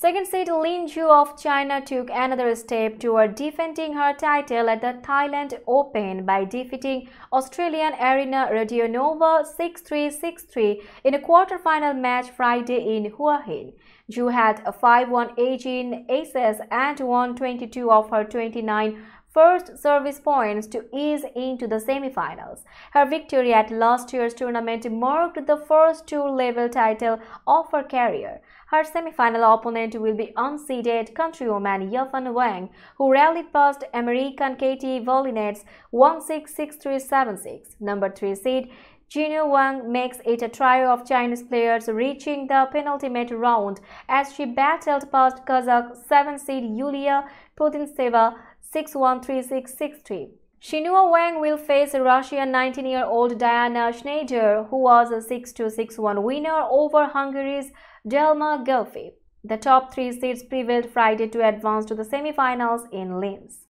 Second seed Lin Zhu of China took another step toward defending her title at the Thailand Open by defeating Australian Arina Rodionova 6-3-6-3 in a quarter-final match Friday in Hua Hin. Zhu had a 5-1 edge in aces and won 22 of her 29 first service points to ease into the semi-finals. Her victory at last year's tournament marked the first tour-level title of her career. Her semi-final opponent will be unseeded countrywoman Yafan Wang, who rallied past American Katie Volynets 1-6-6-3-7-6. Number 3 seed Xinyu Wang makes it a trio of Chinese players reaching the penultimate round as she battled past Kazakh 7 seed Yulia Putintseva 613663. Xinyu Wang will face Russian 19-year-old Diana Shnaider, who was a 6-2-6-1 winner over Hungary's Dalma Galfi. The top three seeds prevailed Friday to advance to the semi-finals in Linz.